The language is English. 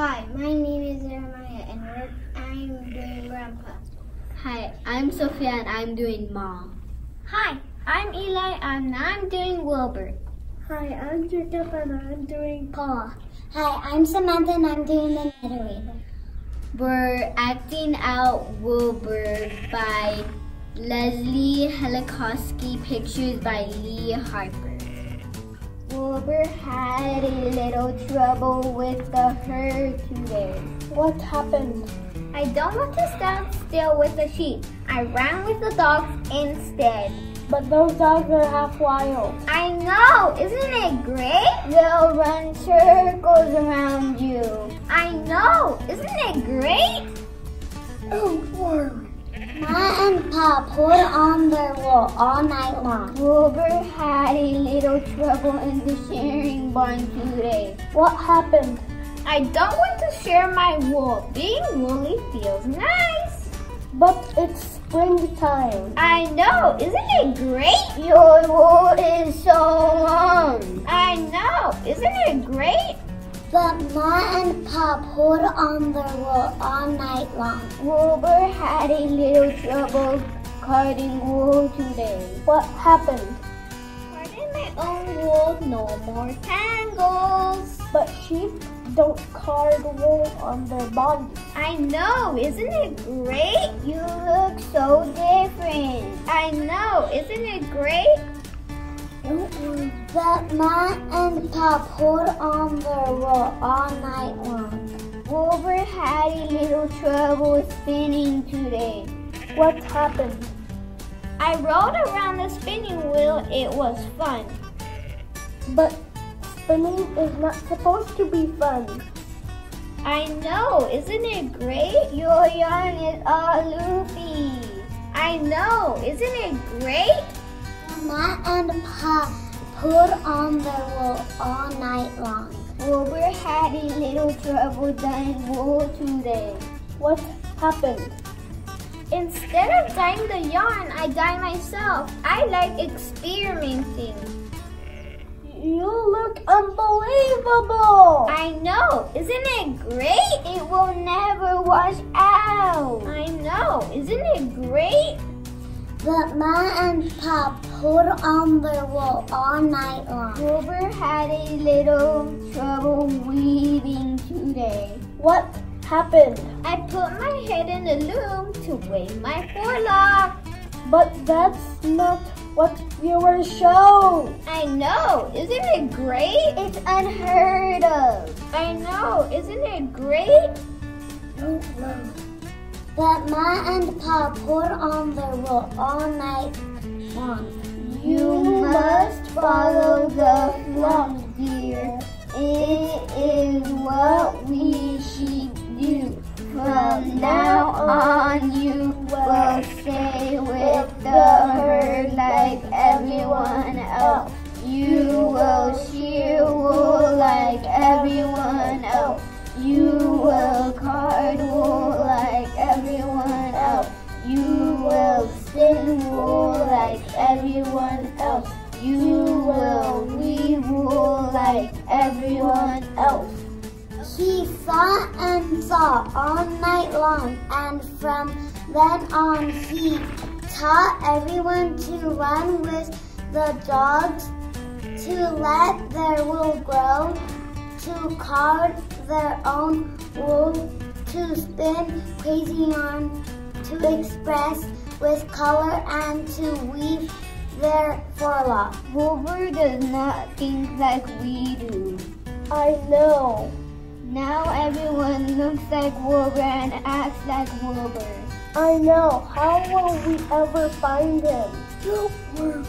Hi, my name is Jeremiah and we're, I'm doing Grandpa. Hi, I'm Sophia and I'm doing Mom. Hi, I'm Eli and I'm doing Woolbur. Hi, I'm Jacob and I'm doing Paul. Hi, I'm Samantha and I'm doing the narrator. We're acting out Woolbur by Leslie Helakoski, pictures by Lee Harper. Woolbur had a little trouble with the herd today. What happened? I don't want to stand still with the sheep. I ran with the dogs instead. But those dogs are half wild. I know, isn't it great? They'll run circles around you. I know, isn't it great? Don't worry. Ma and Pa pulled on their wool all night long. Woolbur had a little trouble in the sharing barn today. What happened? I don't want to share my wool. Being woolly feels nice. But it's springtime. I know, isn't it great? Your wool is so long. I know, isn't it great? But Ma and Pa pulled on their wool all night long. Woolbur had a little trouble carding wool today. What happened? Carding my own wool, no more tangles. But sheep don't card wool on their bodies. I know, isn't it great? You look so different. I know, isn't it great? But Ma and Pa pulled on their wool all night long. Woolbur had a little trouble spinning today. What happened? I rode around the spinning wheel. It was fun. But spinning is not supposed to be fun. I know, isn't it great? Your yarn is all loopy. I know, isn't it great? Ma and Pa pulled on their wool all night long. Woolbur had a little trouble dyeing wool today. What happened? Instead of dyeing the yarn, I dye myself. I like experimenting. You look unbelievable! I know, isn't it great? It will never wash out. I know, isn't it great? But Ma and Pa pulled on their wool all night long. Woolbur had a little trouble weaving today. What happened? I put my head in the loom to weave my forelock. But that's not what you were shown. I know, isn't it great? It's unheard of. I know, isn't it great? Don't know. But Ma and Pa pulled on their wool all night long. You must follow the flock, dear. It is what we sheep do. From now on, you will stay with the herd like everyone else. You will shear wool like everyone else. You like everyone else. You will weave wool like everyone else. He saw and saw all night long, and from then on he taught everyone to run with the dogs, to let their wool grow, to card their own wool, to spin crazy yarn, to express with color, and to weave their forelock. Woolbur does not think like we do. I know. Now everyone looks like Woolbur and acts like Woolbur. I know. How will we ever find him? Don't worry.